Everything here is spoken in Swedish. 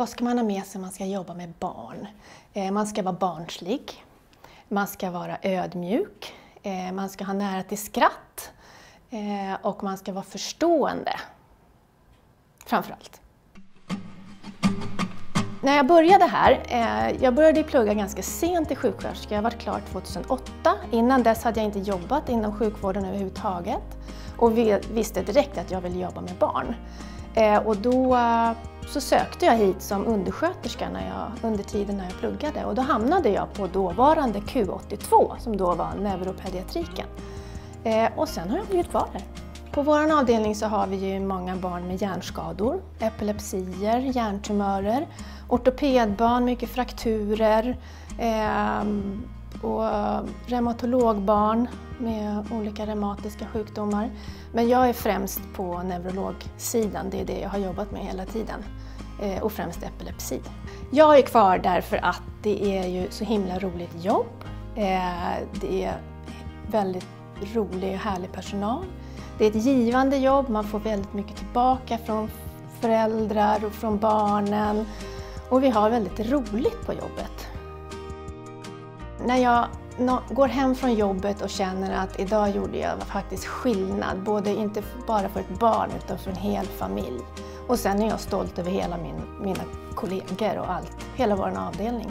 Vad ska man ha med sig när man ska jobba med barn? Eh, man ska vara barnslig, man ska vara ödmjuk, eh, man ska ha nära till skratt eh, och man ska vara förstående. Framförallt. När jag började här, jag började plugga ganska sent till sjuksköterska, jag var klar 2008. Innan dess hade jag inte jobbat inom sjukvården överhuvudtaget och visste direkt att jag ville jobba med barn. Och då så sökte jag hit som undersköterska när jag, under tiden när jag pluggade och då hamnade jag på dåvarande Q82 som då var neuropediatriken. Eh, och sen har jag blivit kvar här. På vår avdelning så har vi ju många barn med hjärnskador, epilepsier, hjärntumörer, ortopedbarn, mycket frakturer eh, och eh, reumatologbarn med olika reumatiska sjukdomar. Men jag är främst på neurologsidan, det är det jag har jobbat med hela tiden. Eh, och främst epilepsi. Jag är kvar därför att det är ju så himla roligt jobb. Eh, det är väldigt rolig och härlig personal. Det är ett givande jobb, man får väldigt mycket tillbaka från föräldrar och från barnen. Och vi har väldigt roligt på jobbet. När jag går hem från jobbet och känner att idag gjorde jag faktiskt skillnad, både inte bara för ett barn utan för en hel familj. Och sen är jag stolt över hela min, mina kollegor och allt, hela vår avdelning.